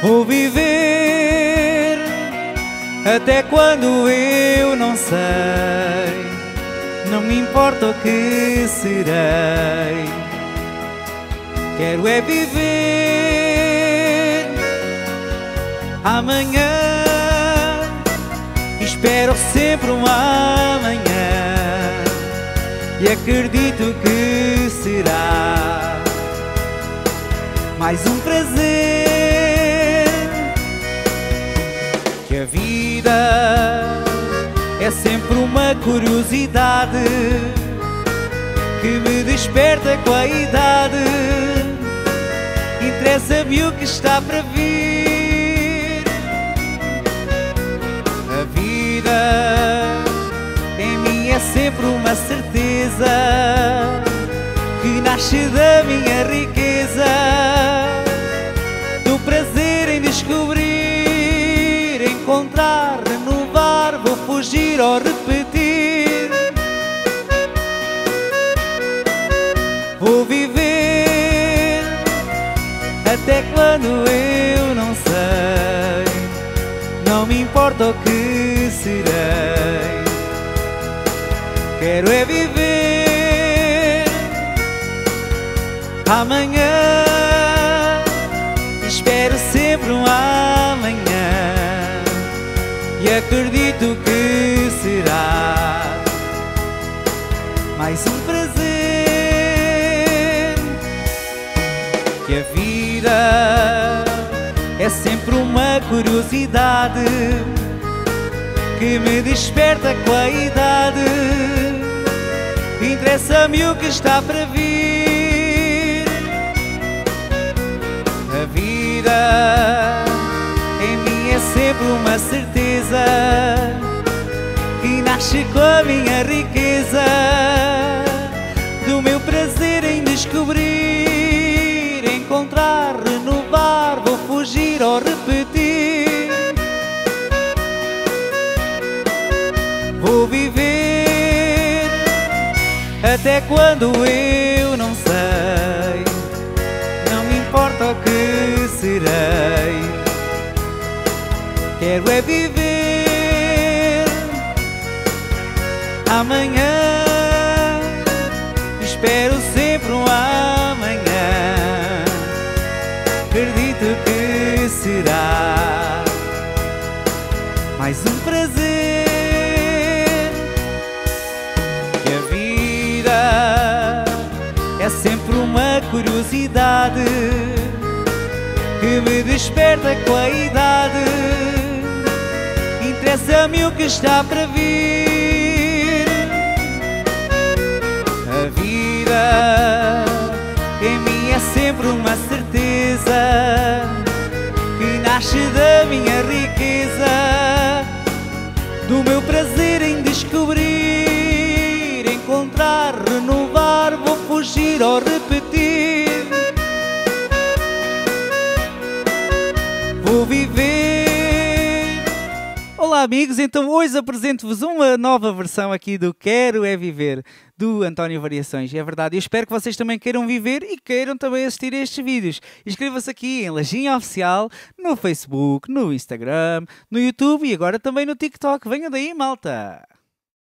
Vou viver até quando eu não sei. Não me importa o que serei. Quero é viver amanhã. Espero sempre um amanhã e acredito que será mais um prazer curiosidade que me desperta com a idade. Interessa-me o que está para vir. A vida em mim é sempre uma certeza que nasce da minha riqueza, do prazer em descobrir, encontrar, renovar, vou fugir ou repetir. Até quando eu não sei. Não me importa o que serei. Quero é viver amanhã. Espero sempre um amanhã e acredito que será mais um prazer que a vida é sempre uma curiosidade que me desperta com a idade. Interessa-me o que está para vir. A vida em mim é sempre uma certeza que nasce com a minha riqueza, fugir ou repetir. Vou viver até quando eu não sei. Não me importa o que serei. Quero é viver amanhã. Espero sempre um amanhã. Acredito que será mais um prazer que a vida é sempre uma curiosidade que me desperta com a idade. Interessa-me o que está para vir. Minha riqueza, do meu prazer em descobrir, encontrar, renovar, vou fugir ou repetir. Vou viver. Olá amigos, então hoje apresento-vos uma nova versão aqui do Quero é Viver, do António Variações. É verdade, eu espero que vocês também queiram viver e queiram também assistir a estes vídeos. Inscreva-se aqui em Lajinha Oficial, no Facebook, no Instagram, no YouTube e agora também no TikTok. Venham daí, malta!